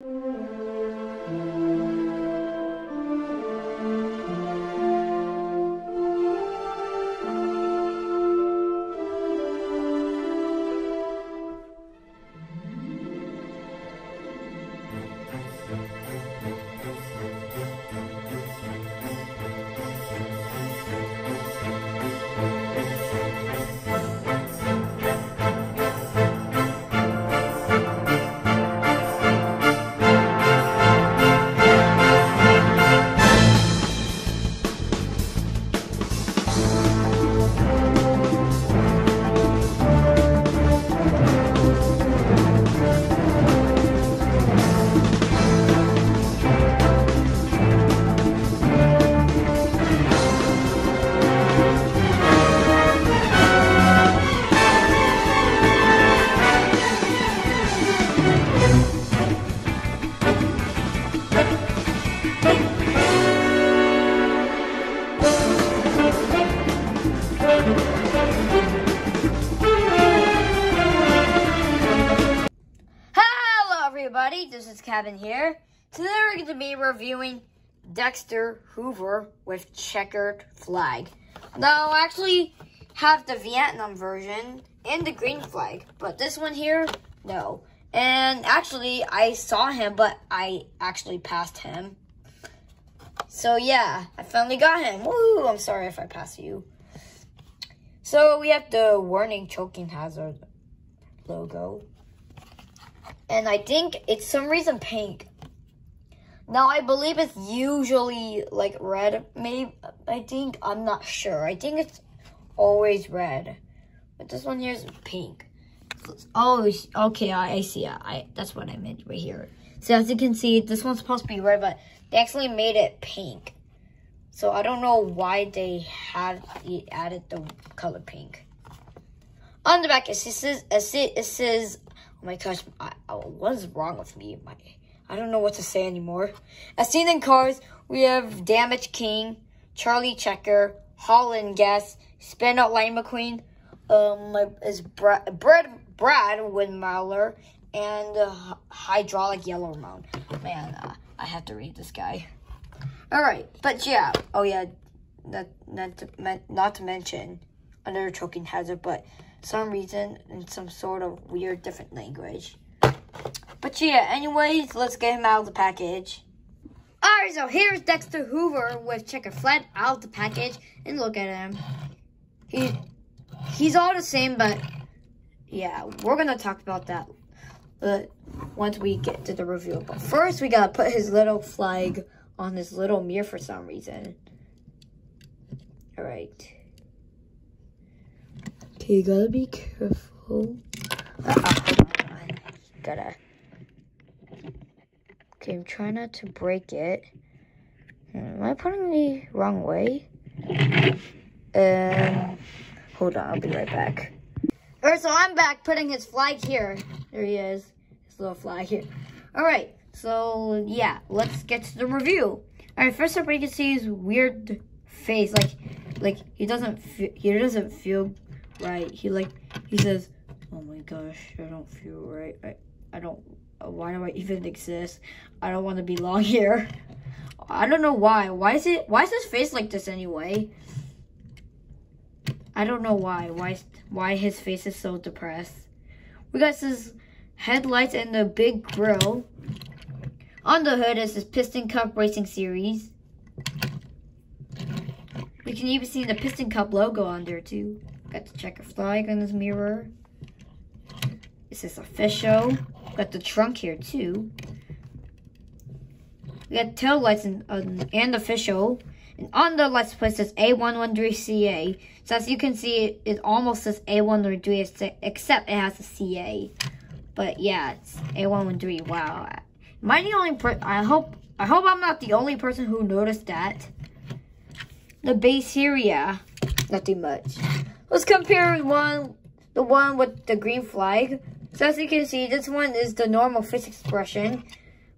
Música everybody. This is Kevin here. Today we're going to be reviewing Dexter Hoover with checkered flag. Now, I actually have the Vietnam version and the green flag, but this one here, no. And actually, I saw him, but I actually passed him. So yeah, I finally got him. Woo! I'm sorry if I pass you. So we have the warning choking hazard logo. And I think it's some reason pink. Now I believe it's usually like red, maybe I think I'm not sure. I think it's always red. But this one here is pink. Oh, okay, I, I see. I that's what I meant right here. So as you can see, this one's supposed to be red, but they actually made it pink. So I don't know why they have added the color pink. On the back, it says, it says, oh my gosh, I, what is wrong with me? My, I don't know what to say anymore. As seen in cars, we have Damage King, Charlie Checker, Holland Guest, Spin Out Lightning McQueen, um, is Brad, Brad, Brad and uh, Hydraulic Yellow Mound. Man, uh, I have to read this guy. All right, but yeah. Oh yeah, not not to, not to mention another choking hazard, but some reason in some sort of weird different language. But yeah, anyways, let's get him out of the package. Alright, so here's Dexter Hoover with Checker Flat out of the package, and look at him. He he's all the same, but yeah, we're gonna talk about that uh, once we get to the review. But first, we gotta put his little flag on his little mirror for some reason. All right. Okay, you gotta be careful. Uh, uh, gotta. Okay, I'm trying not to break it. Am I putting the wrong way? Um, hold on, I'll be right back. Alright, so I'm back putting his flag here. There he is. His little flag here. Alright, so yeah, let's get to the review. Alright, first up you can see his weird face. Like like he doesn't he doesn't feel right. He like he says, Oh my gosh, I don't feel right. I I don't uh, why do I even exist? I don't want to belong here. I don't know why. Why is it why is his face like this anyway? I don't know why. Why why his face is so depressed. We got his headlights and the big grill. On the hood is his Piston Cup Racing Series. You can even see the Piston Cup logo on there too. Got the checker flag on his mirror. This is official. Got the trunk here too. We got tail lights and, um, and official. And on the license plate says A113CA. So as you can see, it, it almost says A113, except it has a CA. But yeah, it's A113. Wow. Am I the only person? I hope I hope I'm not the only person who noticed that. The base yeah, nothing much. Let's compare one, the one with the green flag. So as you can see, this one is the normal face expression,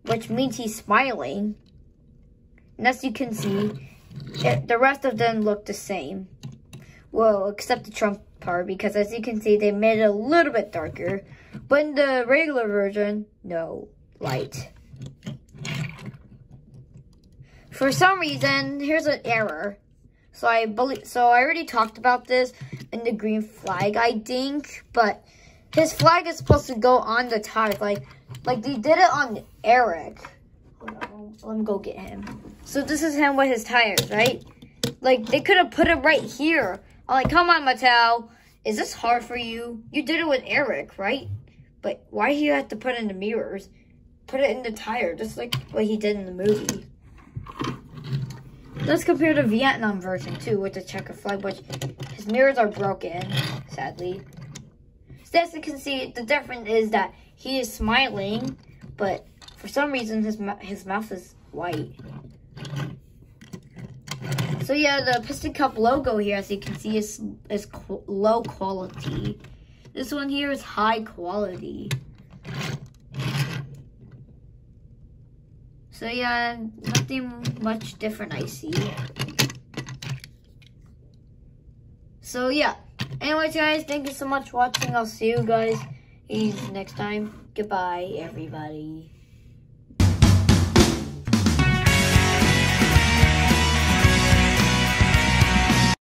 which means he's smiling. And as you can see, it, the rest of them look the same. Well, except the Trump part, because as you can see, they made it a little bit darker. But in the regular version, no light. For some reason, here's an error. So I believe, so I already talked about this in the green flag, I think, but his flag is supposed to go on the tires, like, like they did it on Eric. let me go get him. So this is him with his tires, right? Like they could have put it right here. I'm like, come on, Mattel. Is this hard for you? You did it with Eric, right? But why do you have to put in the mirrors? Put it in the tire, just like what he did in the movie. Let's compare the Vietnam version too with the checker flag, which his mirrors are broken, sadly. So as you can see, the difference is that he is smiling, but for some reason his his mouth is white. So yeah, the Piston Cup logo here, as you can see, is is qu low quality. This one here is high quality. So yeah, nothing much different I see. So yeah. Anyways guys, thank you so much for watching. I'll see you guys next time. Goodbye everybody.